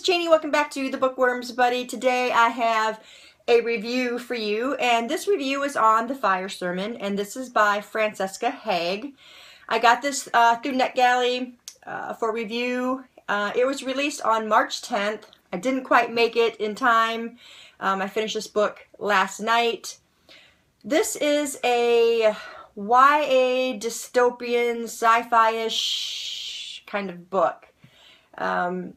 is Janie. Welcome back to the Bookworms Buddy. Today I have a review for you, and this review is on The Fire Sermon, and this is by Francesca Haig. I got this uh, through NetGalley uh, for review. Uh, it was released on March 10th. I didn't quite make it in time. Um, I finished this book last night. This is a YA dystopian sci-fi-ish kind of book. Um,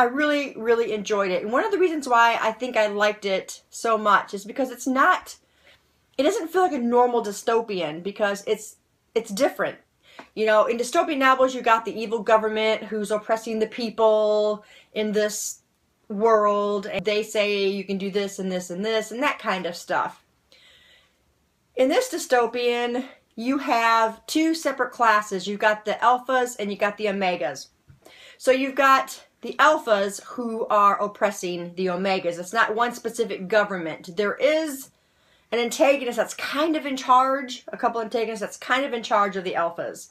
I really, really enjoyed it. And one of the reasons why I think I liked it so much is because it's not, it doesn't feel like a normal dystopian because it's, it's different. You know, in dystopian novels, you got the evil government who's oppressing the people in this world, and they say you can do this and this and this and that kind of stuff. In this dystopian, you have two separate classes. You've got the alphas and you got the omegas. So you've got the alphas who are oppressing the omegas. It's not one specific government. There is an antagonist that's kind of in charge, a couple antagonists that's kind of in charge of the alphas,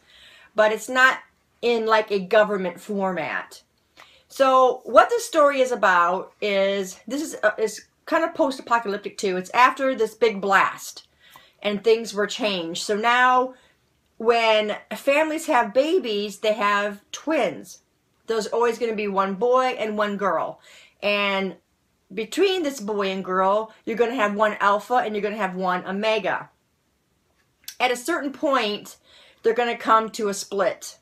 but it's not in like a government format. So what this story is about is this is uh, is kind of post-apocalyptic too. It's after this big blast and things were changed. So now when families have babies, they have twins there's always going to be one boy and one girl. And between this boy and girl, you're going to have one alpha and you're going to have one omega. At a certain point, they're going to come to a split.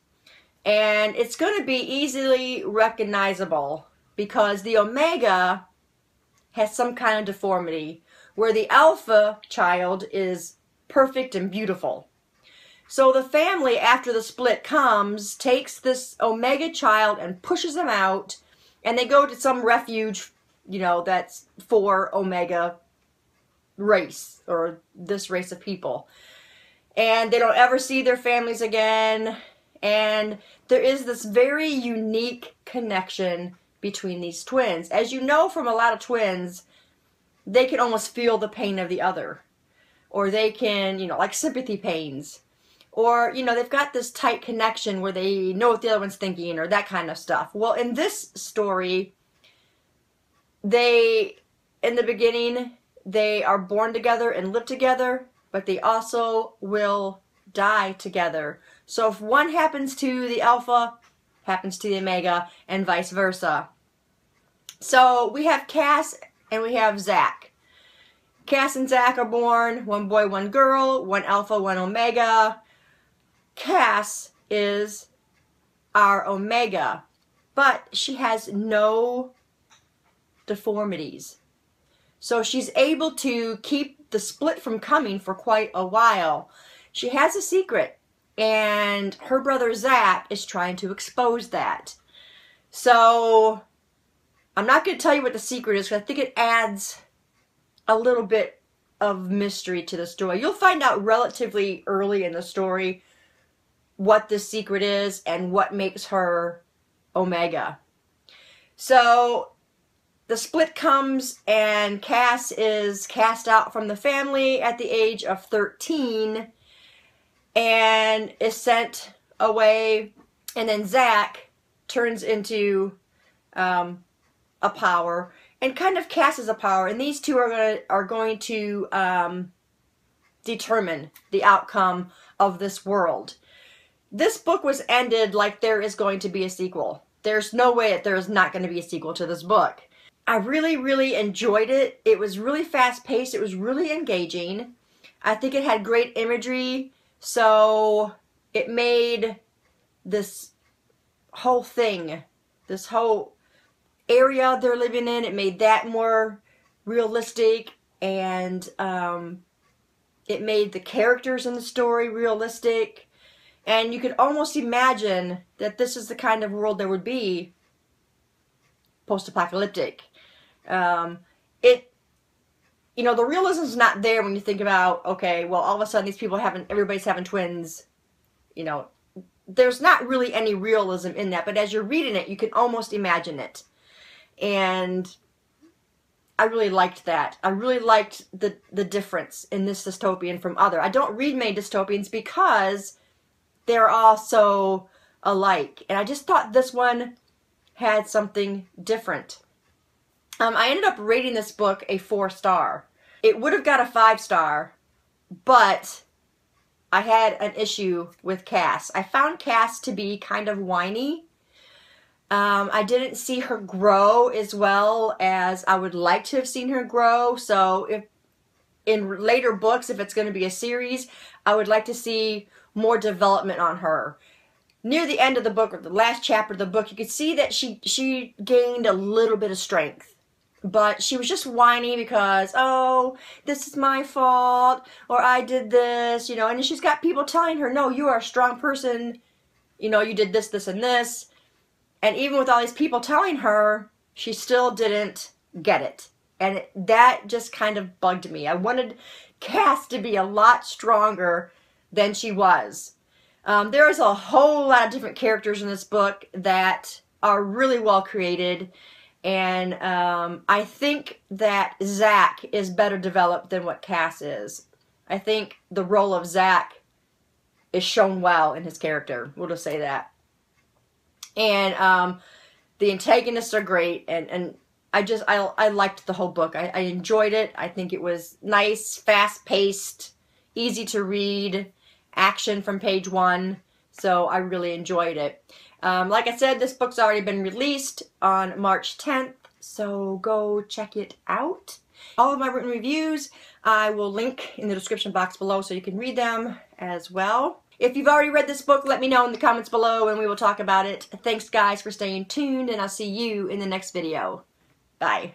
And it's going to be easily recognizable because the omega has some kind of deformity where the alpha child is perfect and beautiful. So the family, after the split comes, takes this Omega child and pushes him out, and they go to some refuge, you know, that's for Omega race, or this race of people. And they don't ever see their families again, and there is this very unique connection between these twins. As you know from a lot of twins, they can almost feel the pain of the other. Or they can, you know, like sympathy pains or you know they've got this tight connection where they know what the other one's thinking or that kind of stuff. Well in this story they in the beginning they are born together and live together but they also will die together. So if one happens to the alpha happens to the omega and vice versa. So we have cass and we have zach cass and zach are born one boy one girl one alpha one omega Cass is our Omega, but she has no deformities. So she's able to keep the split from coming for quite a while. She has a secret, and her brother Zach is trying to expose that. So I'm not going to tell you what the secret is because I think it adds a little bit of mystery to the story. You'll find out relatively early in the story what the secret is and what makes her Omega. So the split comes and Cass is cast out from the family at the age of 13 and is sent away. And then Zach turns into um, a power and kind of Cass is a power. And these two are to are going to um, determine the outcome of this world this book was ended like there is going to be a sequel. There's no way that there is not going to be a sequel to this book. I really, really enjoyed it. It was really fast paced. It was really engaging. I think it had great imagery. So it made this whole thing, this whole area they're living in, it made that more realistic and um, it made the characters in the story realistic and you could almost imagine that this is the kind of world there would be post-apocalyptic. Um, it, you know, the realism is not there when you think about, okay, well, all of a sudden these people having, everybody's having twins, you know, there's not really any realism in that, but as you're reading it, you can almost imagine it. And I really liked that. I really liked the the difference in this dystopian from other. I don't read many dystopians because they're all so alike. And I just thought this one had something different. Um, I ended up rating this book a four star. It would have got a five star, but I had an issue with Cass. I found Cass to be kind of whiny. Um, I didn't see her grow as well as I would like to have seen her grow. So if in later books, if it's going to be a series, I would like to see more development on her. Near the end of the book, or the last chapter of the book, you could see that she she gained a little bit of strength. But she was just whiny because oh this is my fault or i did this you know and she's got people telling her no you are a strong person. You know you did this this and this. And even with all these people telling her she still didn't get it. And that just kind of bugged me. I wanted cass to be a lot stronger than she was um, there's a whole lot of different characters in this book that are really well created and um, I think that Zach is better developed than what Cass is. I think the role of Zach is shown well in his character. We'll just say that. And um, the antagonists are great, and and I just I I liked the whole book. I, I enjoyed it. I think it was nice, fast paced, easy to read, action from page one. So I really enjoyed it. Um, like I said, this book's already been released on March 10th, so go check it out. All of my written reviews I will link in the description box below so you can read them as well. If you've already read this book, let me know in the comments below and we will talk about it. Thanks guys for staying tuned and I'll see you in the next video. Bye.